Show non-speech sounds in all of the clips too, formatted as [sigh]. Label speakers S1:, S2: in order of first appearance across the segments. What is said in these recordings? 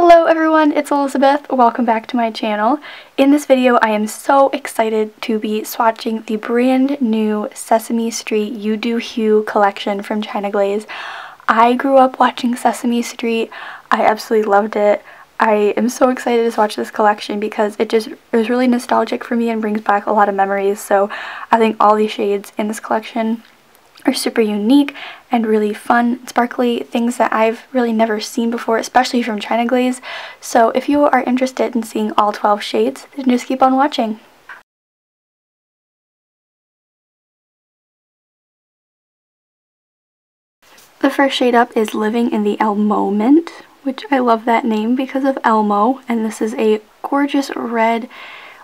S1: Hello everyone, it's Elizabeth. Welcome back to my channel. In this video, I am so excited to be swatching the brand new Sesame Street You Do Hue collection from China Glaze. I grew up watching Sesame Street. I absolutely loved it. I am so excited to swatch this collection because it just is really nostalgic for me and brings back a lot of memories. So I think all these shades in this collection are super unique and really fun, sparkly things that I've really never seen before, especially from China Glaze. So if you are interested in seeing all 12 shades, then just keep on watching. The first shade up is Living in the El Moment, which I love that name because of Elmo, and this is a gorgeous red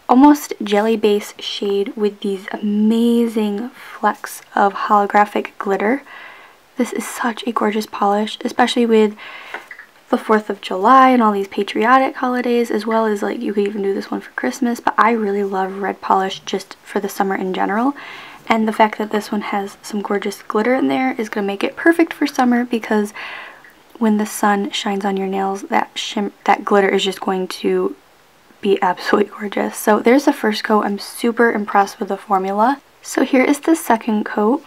S1: almost jelly base shade with these amazing flecks of holographic glitter. This is such a gorgeous polish, especially with the 4th of July and all these patriotic holidays, as well as like you could even do this one for Christmas, but I really love red polish just for the summer in general. And the fact that this one has some gorgeous glitter in there is going to make it perfect for summer because when the sun shines on your nails, that shim that glitter is just going to be absolutely gorgeous. So there's the first coat. I'm super impressed with the formula. So here is the second coat.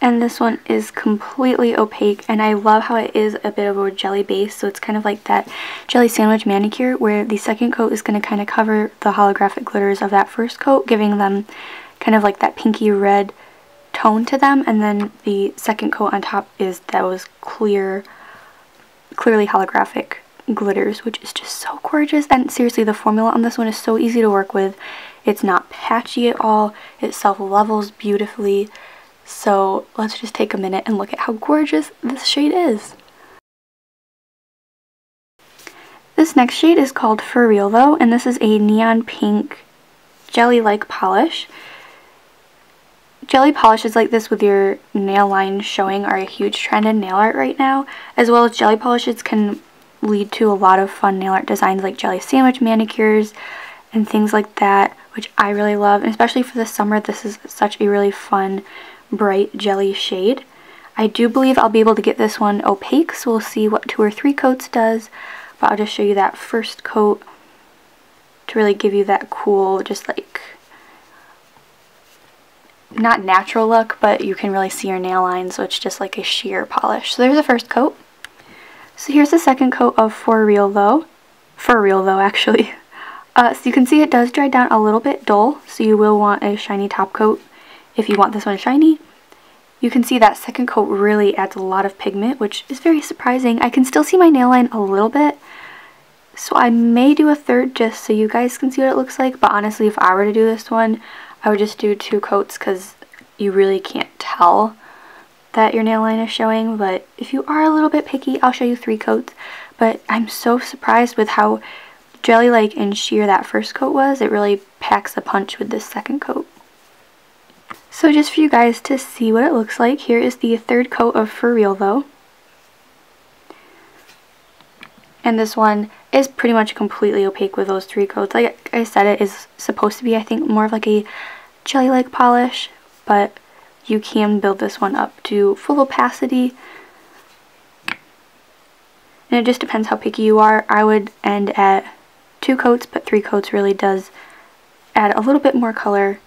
S1: And this one is completely opaque and I love how it is a bit of a jelly base so it's kind of like that jelly sandwich manicure where the second coat is going to kind of cover the holographic glitters of that first coat giving them kind of like that pinky red tone to them and then the second coat on top is those clear clearly holographic glitters, which is just so gorgeous. And seriously, the formula on this one is so easy to work with. It's not patchy at all. It self-levels beautifully. So let's just take a minute and look at how gorgeous this shade is. This next shade is called For Real Though, and this is a neon pink jelly-like polish. Jelly polishes like this with your nail line showing are a huge trend in nail art right now, as well as jelly polishes can lead to a lot of fun nail art designs like jelly sandwich manicures and things like that, which I really love. And especially for the summer, this is such a really fun, bright jelly shade. I do believe I'll be able to get this one opaque, so we'll see what two or three coats does. But I'll just show you that first coat to really give you that cool, just like, not natural look, but you can really see your nail lines, so it's just like a sheer polish. So there's the first coat. So here's the second coat of For Real Though. For Real Though, actually. [laughs] Uh, so you can see it does dry down a little bit dull, so you will want a shiny top coat if you want this one shiny. You can see that second coat really adds a lot of pigment, which is very surprising. I can still see my nail line a little bit, so I may do a third just so you guys can see what it looks like, but honestly, if I were to do this one, I would just do two coats because you really can't tell that your nail line is showing, but if you are a little bit picky, I'll show you three coats. But I'm so surprised with how jelly-like and sheer that first coat was. It really packs a punch with this second coat. So just for you guys to see what it looks like, here is the third coat of For Real Though. And this one is pretty much completely opaque with those three coats. Like I said, it is supposed to be, I think, more of like a jelly-like polish, but you can build this one up to full opacity. And it just depends how picky you are. I would end at two coats, but three coats really does add a little bit more color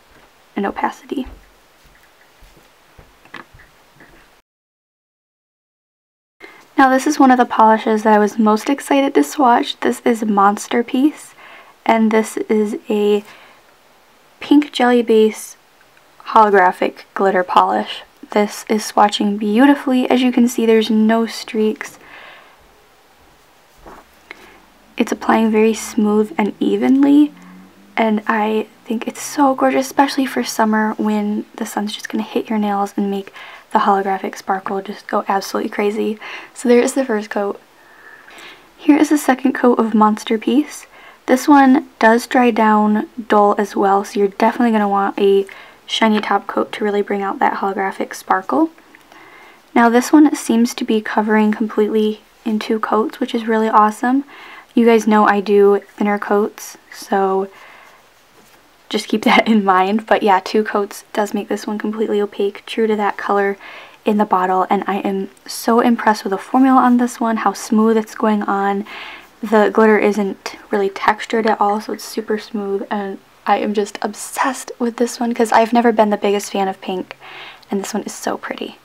S1: and opacity. Now this is one of the polishes that I was most excited to swatch. This is Monsterpiece, and this is a pink jelly base holographic glitter polish. This is swatching beautifully. As you can see, there's no streaks. It's applying very smooth and evenly, and I think it's so gorgeous, especially for summer when the sun's just going to hit your nails and make the holographic sparkle just go absolutely crazy. So there is the first coat. Here is the second coat of Monsterpiece. This one does dry down dull as well, so you're definitely going to want a shiny top coat to really bring out that holographic sparkle. Now this one seems to be covering completely in two coats, which is really awesome. You guys know I do thinner coats, so just keep [laughs] that in mind. But yeah, two coats does make this one completely opaque, true to that color in the bottle and I am so impressed with the formula on this one, how smooth it's going on. The glitter isn't really textured at all, so it's super smooth and I am just obsessed with this one because I've never been the biggest fan of pink and this one is so pretty.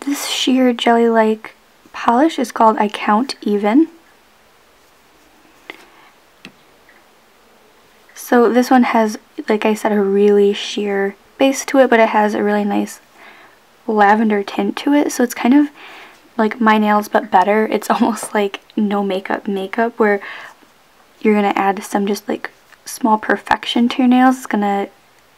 S1: This sheer jelly-like polish is called I Count Even. So this one has, like I said, a really sheer base to it, but it has a really nice lavender tint to it. So it's kind of like my nails, but better. It's [laughs] almost like no makeup makeup, where you're going to add some just like small perfection to your nails. It's going to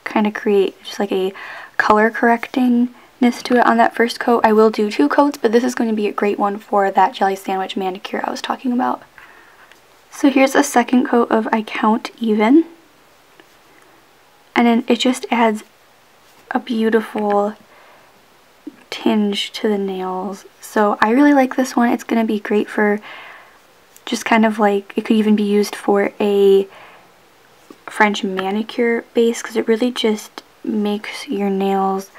S1: kind of create just like a color correctingness to it on that first coat. I will do two coats, but this is going to be a great one for that jelly sandwich manicure I was talking about. So here's a second coat of I Count Even. And then it just adds a beautiful tinge to the nails. So I really like this one. It's going to be great for just kind of like, it could even be used for a French manicure base because it really just makes your nails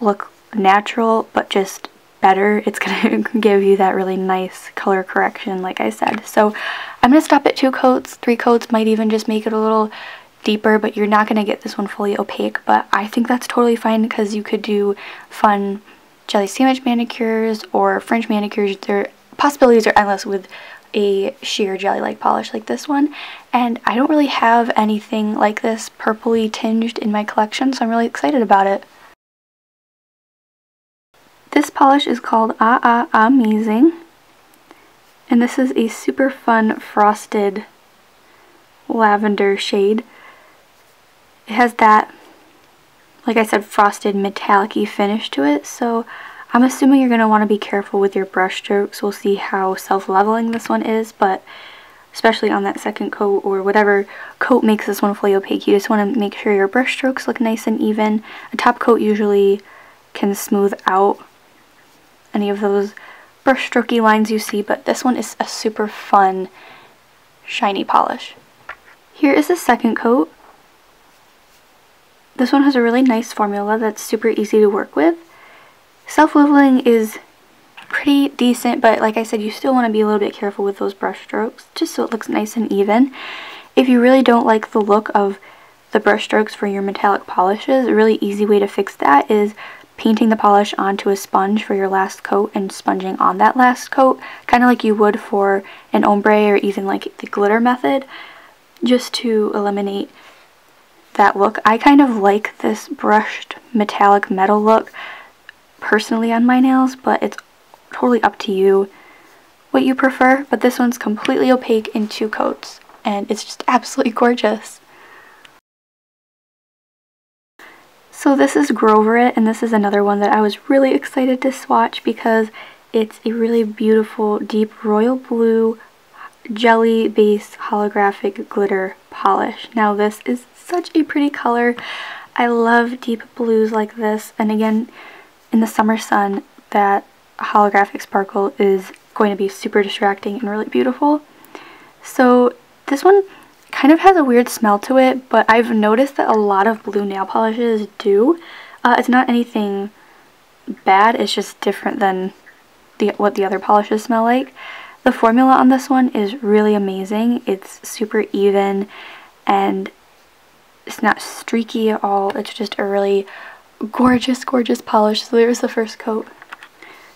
S1: look natural but just better. It's going [laughs] to give you that really nice color correction like I said. So I'm going to stop at two coats. Three coats might even just make it a little deeper, but you're not going to get this one fully opaque, but I think that's totally fine because you could do fun jelly sandwich manicures or French manicures. Their possibilities are endless with a sheer jelly-like polish like this one, and I don't really have anything like this purpley tinged in my collection, so I'm really excited about it. This polish is called Ah Ah Amazing, and this is a super fun frosted lavender shade. It has that, like I said, frosted metallic finish to it, so I'm assuming you're going to want to be careful with your brush strokes. We'll see how self-leveling this one is, but especially on that second coat or whatever coat makes this one fully opaque, you just want to make sure your brush strokes look nice and even. A top coat usually can smooth out any of those brush strokey lines you see, but this one is a super fun shiny polish. Here is the second coat. This one has a really nice formula that's super easy to work with. Self-leveling is pretty decent, but like I said, you still want to be a little bit careful with those brush strokes, just so it looks nice and even. If you really don't like the look of the brush strokes for your metallic polishes, a really easy way to fix that is painting the polish onto a sponge for your last coat and sponging on that last coat, kind of like you would for an ombre or even like the glitter method, just to eliminate that look. I kind of like this brushed metallic metal look personally on my nails, but it's totally up to you what you prefer. But this one's completely opaque in two coats, and it's just [laughs] absolutely gorgeous. So this is Grover It, and this is another one that I was really excited to swatch because it's a really beautiful deep royal blue jelly based holographic glitter polish. Now this is such a pretty color. I love deep blues like this and again in the summer sun that holographic sparkle is going to be super distracting and really beautiful. So this one kind of has a weird smell to it but I've noticed that a lot of blue nail polishes do. Uh, it's not anything bad, it's just different than the, what the other polishes smell like. The formula on this one is really amazing. It's super even and it's not streaky at all. It's just a really gorgeous, gorgeous polish. So there's the first coat.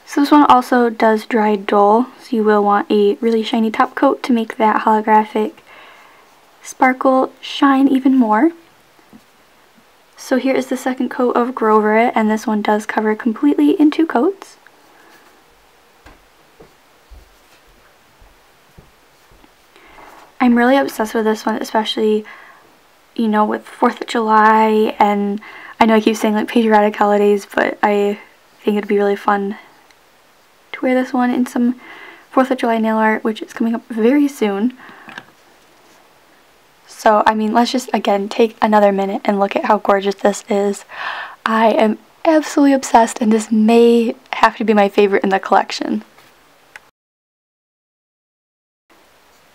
S1: So this one also does dry dull, so you will want a really shiny top coat to make that holographic sparkle shine even more. So here is the second coat of Grover It, and this one does cover completely in two coats. I'm really obsessed with this one, especially you know, with 4th of July, and I know I keep saying like patriotic holidays, but I think it'd be really fun to wear this one in some 4th of July nail art, which is coming up very soon. So, I mean, let's just, again, take another minute and look at how gorgeous this is. I am absolutely obsessed, and this may have to be my favorite in the collection.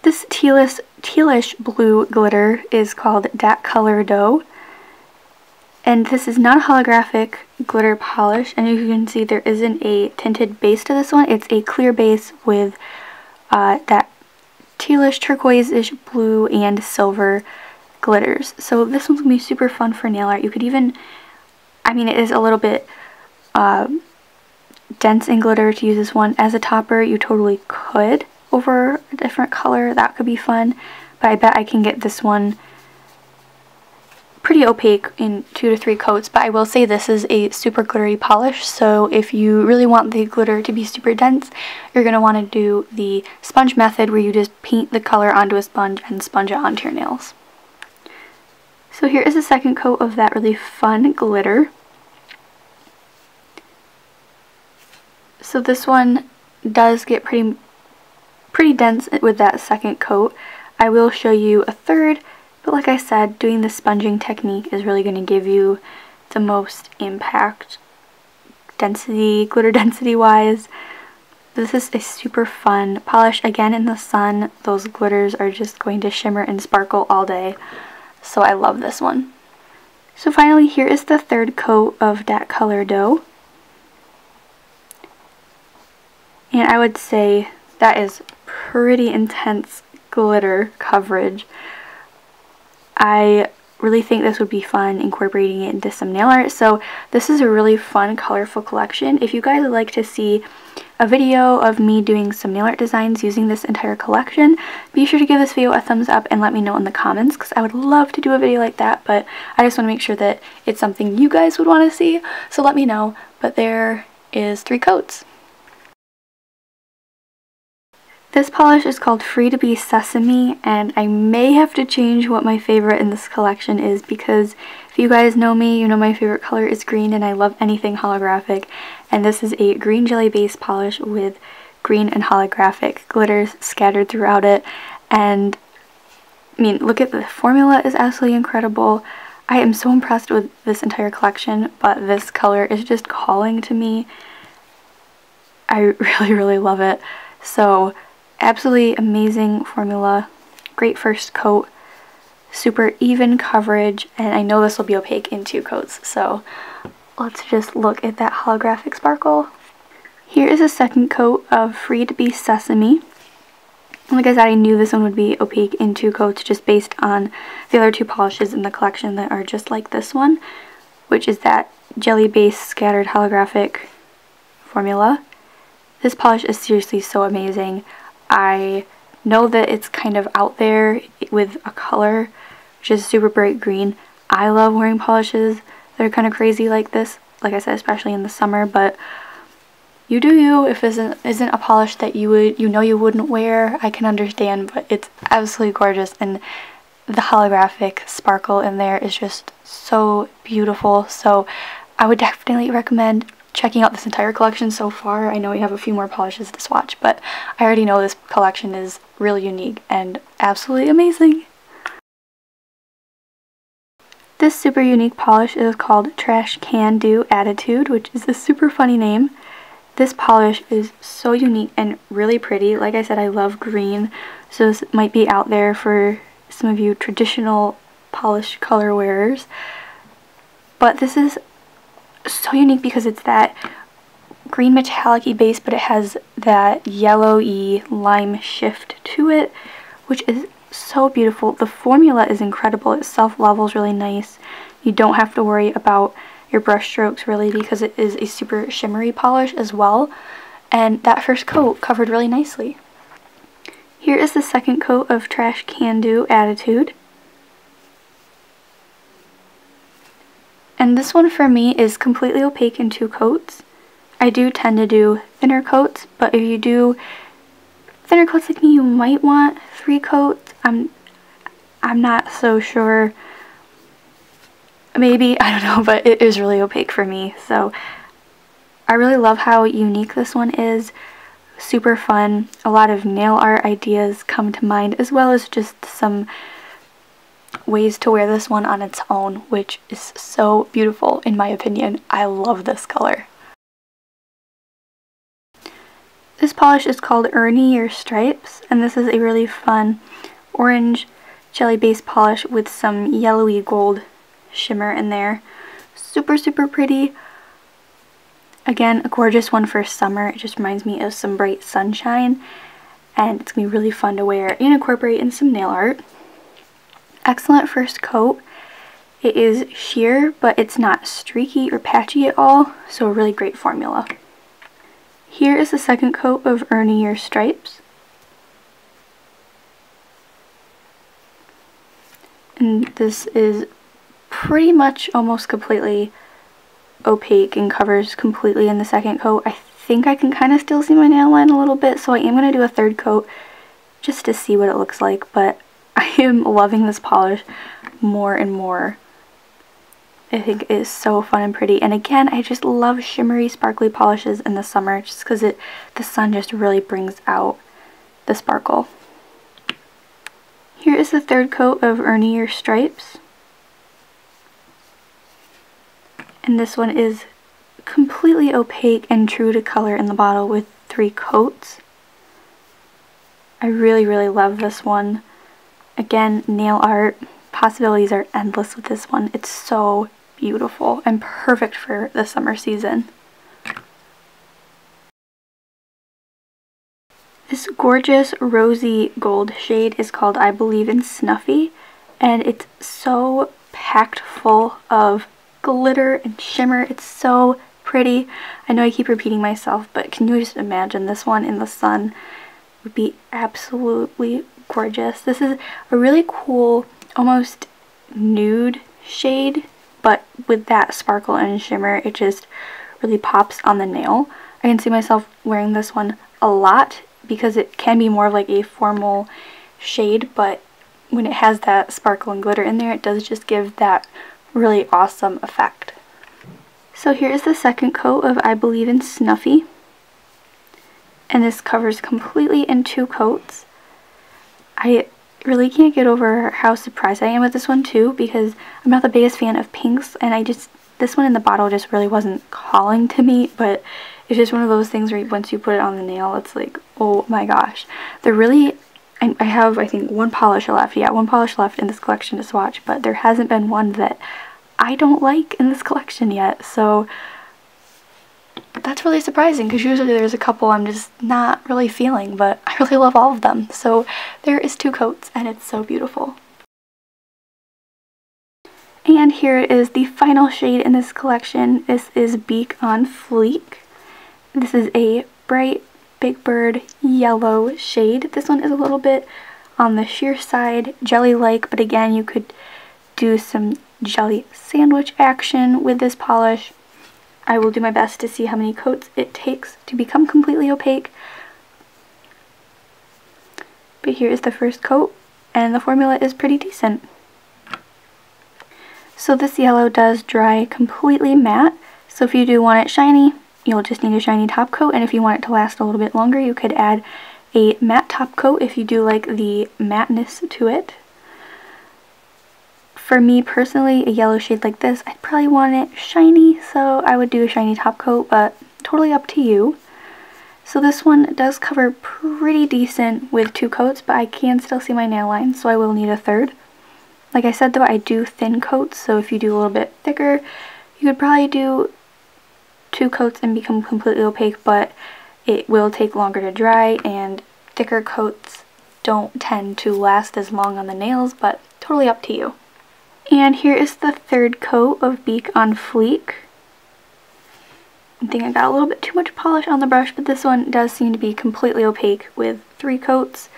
S1: This tealish, tealish blue glitter is called Dat Color Dough. And this is not a holographic glitter polish. And you can see there isn't a tinted base to this one. It's a clear base with uh, that tealish, turquoise-ish blue and silver glitters. So this one's going to be super fun for nail art. You could even, I mean it is a little bit uh, dense in glitter to use this one as a topper. You totally could over a different color. That could be fun. But I bet I can get this one pretty opaque in two to three coats, but I will say this is a super glittery polish, so if you really want the glitter to be super dense, you're going to want to do the sponge method where you just paint the color onto a sponge and sponge it onto your nails. So here is a second coat of that really fun glitter. So this one does get pretty pretty dense with that second coat. I will show you a third but like I said, doing the sponging technique is really going to give you the most impact density, glitter [laughs] density wise. This is a super fun polish. Again, in the sun, those glitters are just going to shimmer and sparkle all day. So I love this one. So finally, here is the third coat of that color dough. And I would say that is pretty intense glitter coverage. I really think this would be fun incorporating it into some nail art. So this is a really fun, colorful collection. If you guys would like to see a video of me doing some nail art designs using this entire collection, be sure to give this video a thumbs up and let me know in the comments because I would love to do a video like that, but I just want to make sure that it's something you guys would want to see, so let me know. But there is three coats. This polish is called Free to Be Sesame and I may have to change what my favorite in this collection is because if you guys know me, you know my favorite color is green and I love anything holographic and this is a green jelly base polish with green and holographic glitters scattered throughout it and I mean look at the formula is absolutely incredible. I am so impressed with this entire collection but this color is just calling to me. I [laughs] really really love it. So Absolutely amazing formula, great first coat, super even coverage, and I know this will be opaque in two coats, so let's just look at that holographic sparkle. Here is a second coat of Free to Be Sesame. Like I said, I knew this one would be opaque in two coats just based on the other two polishes in the collection that are just like this one, which is that jelly base scattered holographic formula. This polish is seriously so amazing. I know that it's kind of out there with a color which is super bright green. I love wearing polishes that are kind of crazy like this, like I said, especially in the summer, but you do you. If this isn't, isn't a polish that you would, you know you wouldn't wear, I can understand, but it's absolutely gorgeous, and the holographic sparkle in there is just so beautiful, so I would definitely recommend checking out this entire collection so far. I know we have a few more polishes to swatch, but I already know this collection is really unique and absolutely amazing. This super unique polish is called Trash Can Do Attitude, which is a super funny name. This polish is so unique and really pretty. Like I said, I love green, so this might be out there for some of you traditional polish color wearers. But this is so unique because it's that green metallic base, but it has that yellowy lime shift to it, which is so beautiful. The formula is incredible. It self-levels really nice. You don't have to worry about your brush strokes really because it is a super shimmery polish as well. And that first coat covered really nicely. Here is the second coat of Trash Can Do Attitude. And this one for me is completely opaque in two coats. I do tend to do thinner coats, but if you do thinner coats like me, you might want three coats. I'm, I'm not so sure. Maybe, [laughs] I don't know, but it is really opaque for me. So I really love how unique this one is. Super fun. A lot of nail art ideas come to mind, as well as just some ways to wear this one on its own, which is so beautiful in my opinion. I love this color. This polish is called Ernie Your Stripes, and this is a really fun orange jelly base polish with some yellowy gold shimmer in there. super, super pretty. Again, a gorgeous one for summer. It just reminds me of some bright sunshine. And it's going to be really fun to wear and incorporate in some nail art. Excellent first coat. It is sheer, but it's not streaky or patchy at all, so a really great formula. Here is the second coat of Ernie Your Stripes. And this is pretty much almost completely opaque and covers completely in the second coat. I think I can kind of still see my nail line a little bit, so I am going to do a third coat just to see what it looks like, but I am loving this polish more and more. I think it is so fun and pretty. And again, I just love shimmery, sparkly polishes in the summer just because it the sun just really brings out the sparkle. Here is the third coat of Ernie Your Stripes. And this one is completely opaque and true to color in the bottle with three coats. I really, really love this one. Again, nail art possibilities are endless with this one. It's so beautiful and perfect for the summer season. This gorgeous rosy gold shade is called I Believe in Snuffy and it's so packed full of glitter and shimmer. It's so pretty. I know I keep repeating myself, but can you just imagine this one in the sun would be absolutely gorgeous. This is a really cool, almost nude shade but with that sparkle and shimmer it just really pops on the nail. I can see myself wearing this one a lot because it can be more of like a formal shade but when it has that sparkle and glitter in there it does just give that really awesome effect. So here is the second coat of I Believe in Snuffy and this covers completely in two coats. I really can't get over how surprised I am with this one too because I'm not the biggest fan of pinks and I just this one in the bottle just really wasn't calling to me but it's just one of those things where once you put it on the nail it's like oh my gosh. They're really I have I think one polish left. Yeah one polish left in this collection to swatch but there hasn't been one that I don't like in this collection yet. So that's really surprising because usually there's a couple I'm just not really feeling, but I really love all of them. So there is two coats and it's so beautiful. And here is the final shade in this collection. This is Beak on Fleek. This is a bright Big Bird yellow shade. This one is a little bit on the sheer side, jelly-like, but again, you could do some jelly sandwich action with this polish. I will do my best to see how many coats it takes to become completely opaque. But here is the first coat, and the formula is pretty decent. So this yellow does dry completely matte, so if you do want it shiny, you'll just need a shiny top coat, and if you want it to last a little bit longer, you could add a matte top coat if you do like the matteness to it. For me personally, a yellow shade like this, I'd probably want it shiny, so I would do a shiny top coat, but totally up to you. So this one does cover pretty decent with two coats, but I can still see my nail lines, so I will need a third. Like I said though, I do thin coats, so if you do a little bit thicker, you could probably do two coats and become completely opaque, but it will take longer to dry, and thicker coats don't tend to last as long on the nails, but totally up to you. And here is the third coat of Beak on Fleek. I think I got a little bit too much polish on the brush, but this one does seem to be completely opaque with three coats.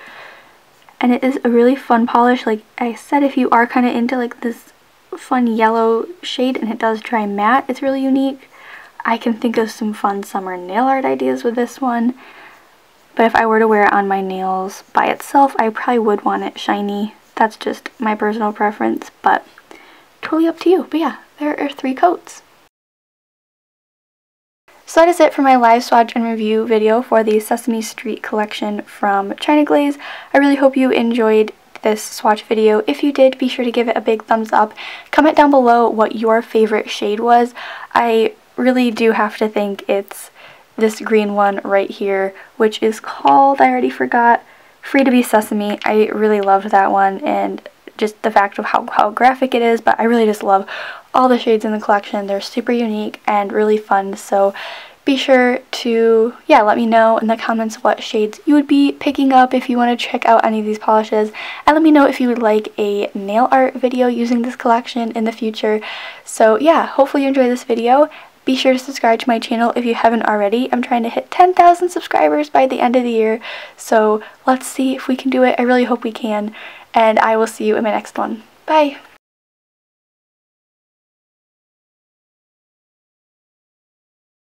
S1: And it is a really fun polish. Like I said, if you are kind of into like this fun yellow shade and it does dry matte, it's really unique. I can think of some fun summer nail art ideas with this one. But if I were to wear it on my nails by itself, I probably would want it shiny. That's just my personal preference, but totally up to you. But yeah, there are three coats. So that is it for my live swatch and review video for the Sesame Street collection from China Glaze. I really hope you enjoyed this swatch video. If you did, be sure to give it a big thumbs up. Comment down below what your favorite shade was. I really do have to think it's this green one right here, which is called, I already forgot, Free to be Sesame. I really loved that one and just the fact of how, how graphic it is, but I really just love all the shades in the collection. They're super unique and really fun, so be sure to, yeah, let me know in the comments what shades you would be picking up if you want to check out any of these polishes. And let me know if you would like a nail art video using this collection in the future. So yeah, hopefully you enjoyed this video. Be sure to subscribe to my channel if you haven't already. I'm trying to hit 10,000 subscribers by the end of the year. So let's see if we can do it. I really hope we can. And I will see you in my next one. Bye!